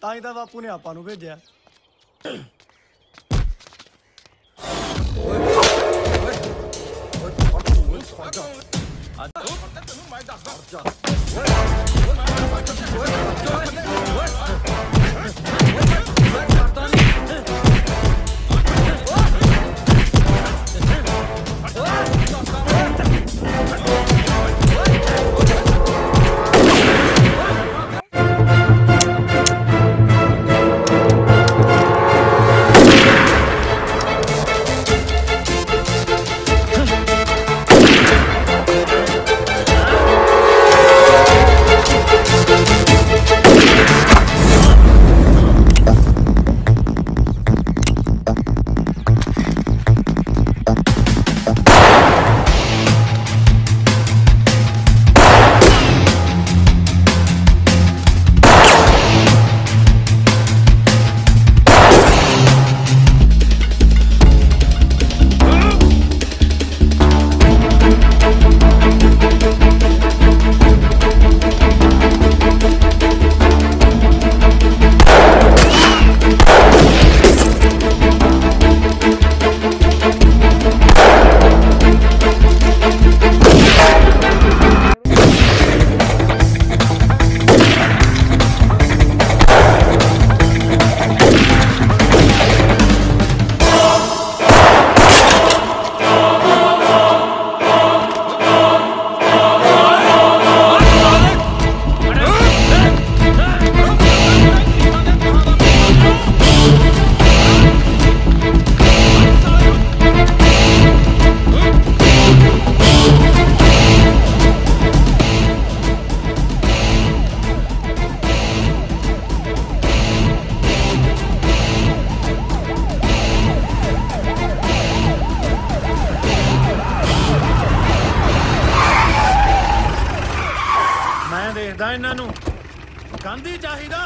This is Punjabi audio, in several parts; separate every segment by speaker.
Speaker 1: ਤਾਂ ਹੀ ਤਾਂ ਬਾਪੂ ਨੇ ਆਪਾਂ ਨੂੰ ਭੇਜਿਆ।
Speaker 2: ਮੈਂ ਦੇਖਦਾ ਇਹਨਾਂ ਨੂੰ। ਗਾਂਧੀ ਚਾਹੀਦਾ?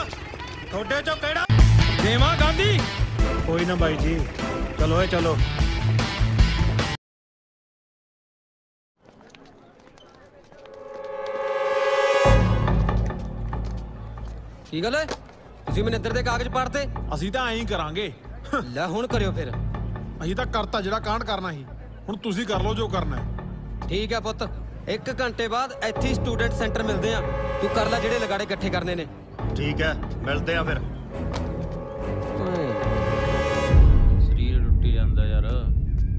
Speaker 2: ਤੁਹਾਡੇ ਚੋਂ ਕਿਹੜਾ ਦੇਵਾਂ ਗਾਂਧੀ? ਕੋਈ ਨਾ ਬਾਈ ਜੀ ਚਲੋ ਏ ਚਲੋ।
Speaker 3: ਕੀ ਗੱਲ ਹੈ? ਤੁਸੀਂ ਮਨਿੰਦਰ ਦੇ ਕਾਗਜ਼ ਪੜ੍ਹਤੇ?
Speaker 4: ਅਸੀਂ ਤਾਂ ਐਂ ਹੀ ਕਰਾਂਗੇ।
Speaker 3: ਲੈ ਹੁਣ ਕਰਿਓ ਫਿਰ।
Speaker 4: ਅਸੀਂ ਤਾਂ ਕਰਤਾ ਜਿਹੜਾ ਕਾਂਡ ਕਰਨਾ ਸੀ। ਹੁਣ ਤੁਸੀਂ ਕਰ ਲਓ ਜੋ ਕਰਨਾ ਹੈ।
Speaker 3: ਠੀਕ ਹੈ ਪੁੱਤ। ਇੱਕ ਘੰਟੇ ਬਾਅਦ ਇੱਥੇ ਸਟੂਡੈਂਟ ਸੈਂਟਰ ਮਿਲਦੇ ਆ। ਤੂੰ ਕਰ ਲੈ ਜਿਹੜੇ ਲਗਾੜੇ ਇਕੱਠੇ ਕਰਨੇ ਨੇ।
Speaker 1: ਠੀਕ ਹੈ ਮਿਲਦੇ ਆ ਫਿਰ।
Speaker 5: ਸਰੀਰ ਟੁੱਟੀ ਜਾਂਦਾ ਯਾਰ।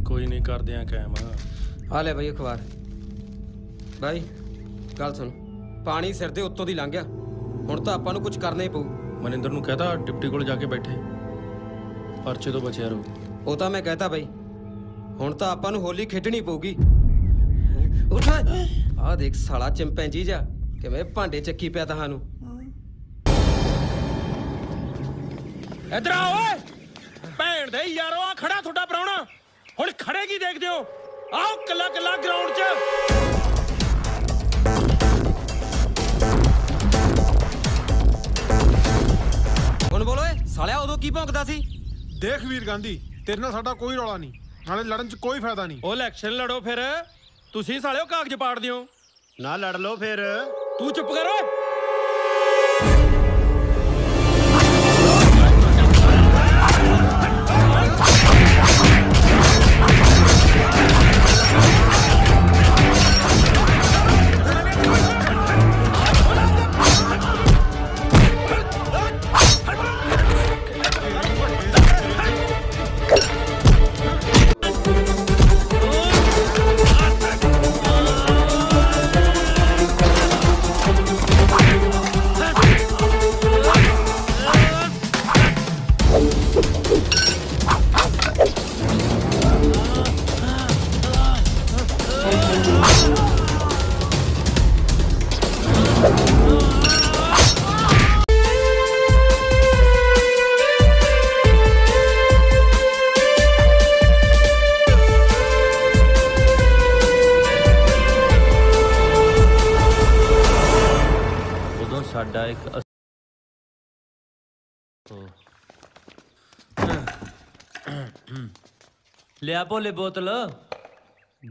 Speaker 2: ਕੋਈ ਨਹੀਂ ਕਰਦੇ ਆ ਕਾਇਮ।
Speaker 3: ਆ ਲੈ ਬਈ ਅਖਬਾਰ। ਬਾਈ ਗੱਲ ਸੁਣ। ਪਾਣੀ ਸਿਰ ਦੇ ਉੱਤੋਂ ਦੀ ਲੰਘ ਗਿਆ। ਹੁਣ ਤਾਂ ਆਪਾਂ ਨੂੰ ਕੁਝ ਕਰਨਾ ਹੀ ਪਊ।
Speaker 2: ਮਨਿੰਦਰ ਨੂੰ ਕਹਤਾ ਡਿਪਟੀ ਕੋਲ ਜਾ ਕੇ ਬੈਠੇ। ਪਰਚੇ ਤੋਂ ਬਚਿਆ ਰਹੋ।
Speaker 3: ਉਹ ਤਾਂ ਮੈਂ ਕਹਤਾ ਬਈ। ਹੁਣ ਤਾਂ ਆਪਾਂ ਨੂੰ ਹੋਲੀ ਖੇਡਣੀ ਪਊਗੀ। ਉੱਠ ਆ ਦੇਖ ਸਾਲਾ ਚਿੰਪੈਂਜੀ ਜਾ ਕਿਵੇਂ ਭਾਂਡੇ ਚੱਕੀ ਪਿਆ ਤੁਹਾਨੂੰ।
Speaker 2: ਇਧਰ ਆ ਓਏ। ਭੈਣ ਦੇ ਯਾਰੋ ਆ ਖੜਾ ਤੁਹਾਡਾ ਪਰਾਉਣਾ ਹੁਣ ਖੜੇ ਕੀ ਦੇਖਦੇ ਹੋ? ਆਓ ਕੱਲਾ ਕੱਲਾ ਗਰਾਊਂਡ 'ਚ।
Speaker 3: ਹੁਣ ਬੋਲੋ ਏ ਸਾਲਿਆ ਉਦੋਂ ਕੀ ਭੌਂਕਦਾ ਸੀ?
Speaker 4: ਦੇਖ ਵੀਰ ਗਾਂਧੀ ਤੇਰੇ ਨਾਲ ਸਾਡਾ ਕੋਈ ਰੌਲਾ ਨਹੀਂ। ਨਾਲੇ ਲੜਨ 'ਚ ਕੋਈ ਫਾਇਦਾ ਨਹੀਂ।
Speaker 2: ਉਹ ਇਲੈਕਸ਼ਨ ਲੜੋ ਫਿਰ। ਤੁਸੀਂ ਸਾਲਿਓ ਕਾਗਜ਼ ਪਾੜ ਦਿਓ
Speaker 1: ਨਾ ਲੜ ਲਓ ਫਿਰ।
Speaker 2: ਤੂੰ ਚੁੱਪ ਕਰ ਓਏ।
Speaker 5: ਸਾਡਾ ਇੱਕ। ਲਿਆ ਭੋਲੇ ਬੋਤਲ।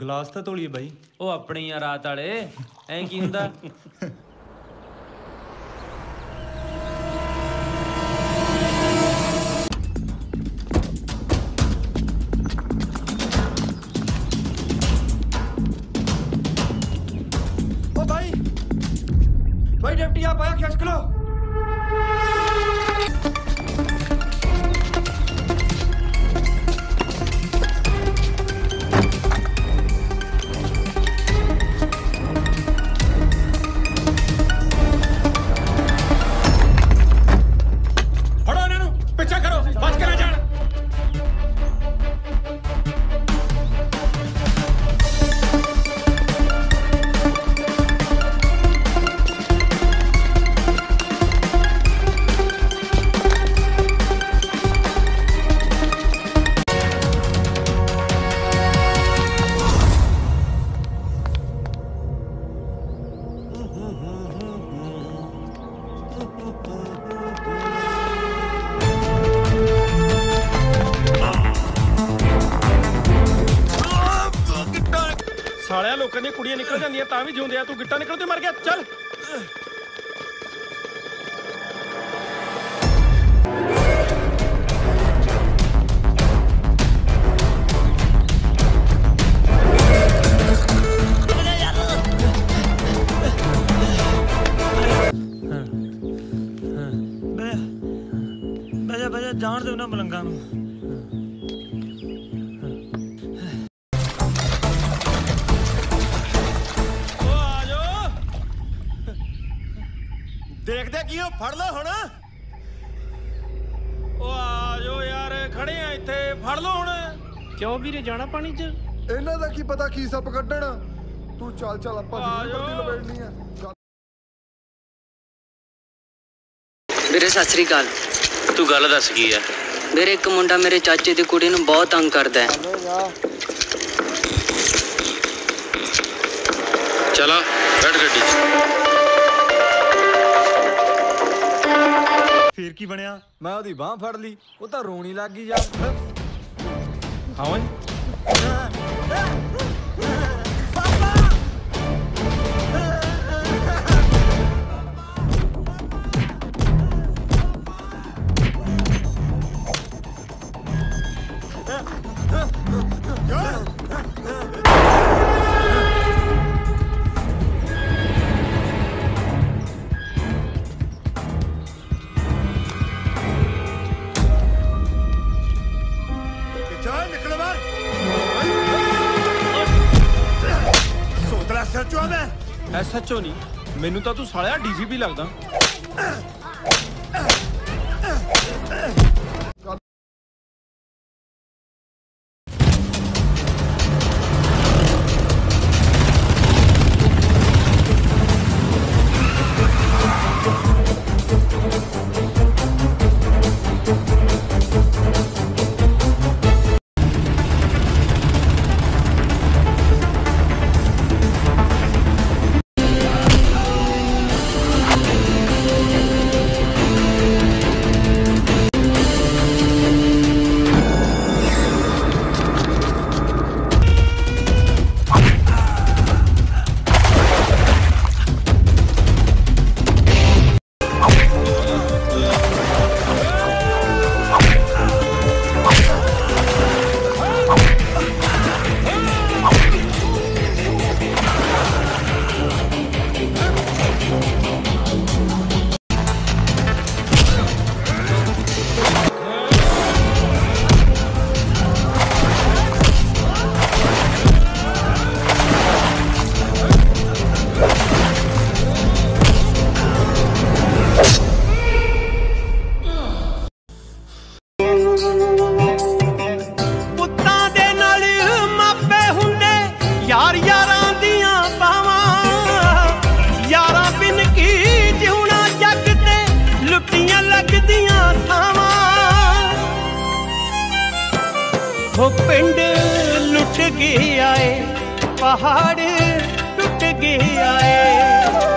Speaker 6: ਗਲਾਸ ਤਾਂ ਧੋਲੀਏ ਬਾਈ।
Speaker 5: ਉਹ ਆਪਣੀ ਆ ਰਾਤ ਵਾਲੇ। ਐਂ ਕੀ ਹੁੰਦਾ?
Speaker 2: ਸਾਲਿਆ, ਲੋਕਾਂ ਦੀਆਂ ਕੁੜੀਆਂ ਨਿਕਲ ਜਾਂਦੀਆਂ, ਤਾਂ ਵੀ ਜਿਉਂਦੇ ਆ, ਤੂੰ ਗਿੱਟਾ ਨਿਕਲ ਤੇ ਮਰ ਗਿਆ, ਚੱਲ।
Speaker 7: ਜਾਣ ਦਿਓ ਨਾ ਮਲੰਗਾ ਨੂੰ।
Speaker 2: ਓ ਆ ਜਾਓ।
Speaker 1: ਦੇਖਦੇ ਕੀ ਹੋ ਫੜ ਲਓ ਹੁਣ।
Speaker 2: ਓ ਆ ਜਾਓ ਯਾਰ ਖੜੇ ਆ ਇੱਥੇ ਫੜ ਲਓ ਹੁਣ। ਕਿਉਂ ਵੀਰੇ ਜਾਣਾ ਪਾਣੀ 'ਚ?
Speaker 8: ਇਹਨਾਂ ਦਾ ਕੀ ਪਤਾ ਕੀ ਸੱਪ ਕੱਢਣ? ਤੂੰ ਚੱਲ ਚੱਲ ਆਪਾਂ
Speaker 2: ਆ
Speaker 8: ਜ਼ਰੂਰ
Speaker 2: ਜਾਓ।
Speaker 8: ਲਪੇੜਨੀ ਆ। ਚੱਲ।
Speaker 9: ਵੀਰੇ ਸਤਿ ਸ੍ਰੀ ਅਕਾਲ।
Speaker 5: ਤੂੰ ਗੱਲ ਦੱਸ ਕੀ ਆ?
Speaker 9: ਵੀਰੇ ਇੱਕ ਮੁੰਡਾ ਮੇਰੇ ਚਾਚੇ ਦੀ ਕੁੜੀ ਨੂੰ ਬਹੁਤ ਤੰਗ ਕਰਦਾ ਹੈ।
Speaker 5: ਚਲਾ ਬੈਠ ਗੱਡੀ 'ਚ।
Speaker 1: ਫੇਰ ਕੀ ਬਣਿਆ? ਮੈਂ ਉਹਦੀ ਬਾਹ ਫੜ ਲਈ ਉਹ ਤਾਂ ਰੋਣੀ ਲੱਗ ਗਈ ਯਾਰ।
Speaker 2: ਹਾਂ ਓਏ
Speaker 1: ਸੋਤਰਾ ਸੱਚੋ ਮੈਂ?
Speaker 2: ਐਸਐਚਓ ਨਹੀਂ। ਮੈਨੂੰ ਤਾਂ ਤੂੰ ਸਾਲਿਆ ਡੀਜੀਪੀ ਲੱਗਦਾ।
Speaker 7: ਹੋ ਪਿੰਡ ਲੁੱਟ ਗਿਆ ਏ ਪਹਾੜ ਟੁੱਟ ਗਿਆ ਏ